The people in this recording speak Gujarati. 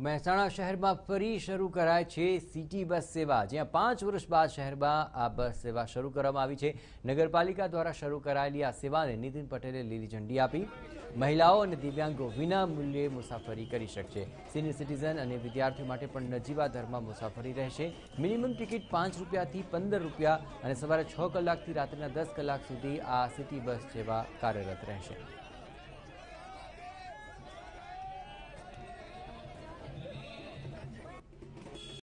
મહેસાણા શહેરમાં ફરી શરૂ કરાય છે સિટી બસ સેવા. જ્યાં પાંચ વર્ષ બાદ શહેરમાં આ બસ સેવા શરૂ કરવામાં આવી છે. નગરપાલિકા દ્વારા શરૂ કરાયેલી આ સેવાને નીતિન પટેલે લીલી ઝંડી આપી. મહિલાઓ અને દિવ્યાંગો વિના મૂલ્યે મુસાફરી કરી શકશે. સિનિયર સિટીઝન અને વિદ્યાર્થીઓ માટે પણ નજીવા દરમાં મુસાફરી રહેશે. મિનિમમ ટિકિટ પાંચ રૂપિયાથી પંદર રૂપિયા અને સવારે છ કલાકથી રાત્રિના દસ કલાક સુધી આ સિટી બસ સેવા કાર્યરત રહેશે.